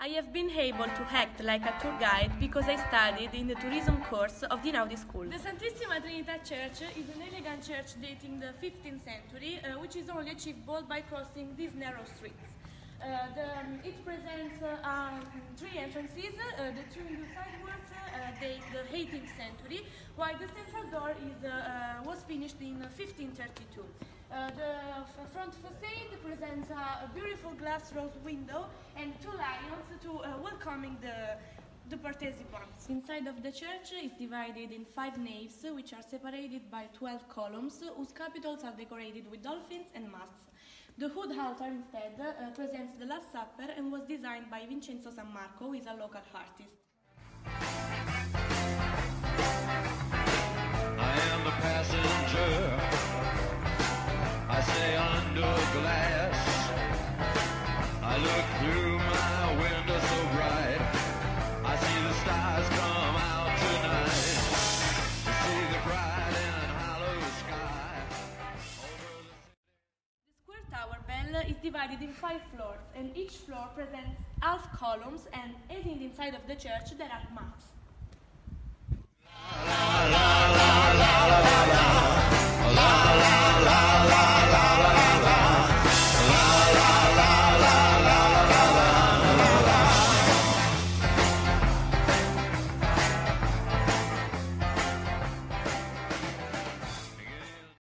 I have been able to act like a tour guide because I studied in the tourism course of the Einaudi School. The Santissima Trinita Church is an elegant church dating the 15th century, uh, which is only achievable by crossing these narrow streets. Uh, the, um, it presents uh, um, three entrances. Uh, the two in sidewards uh, date the 18th century, while the central door is, uh, was finished in 1532. Uh, the front facade presents a, beautiful glass rose window and two lions to uh, welcoming the the participants. Inside of the church is divided in five naves, which are separated by 12 columns, whose capitals are decorated with dolphins and masks. The hood altar instead uh, presents the Last Supper and was designed by Vincenzo San Marco, who is a local artist. Under glass. I look through my window so bright. I see the stars come out tonight. I see the bright and hollow sky. The The square tower bell is divided in five floors, and each floor presents half columns, and as in the inside of the church, there are maps.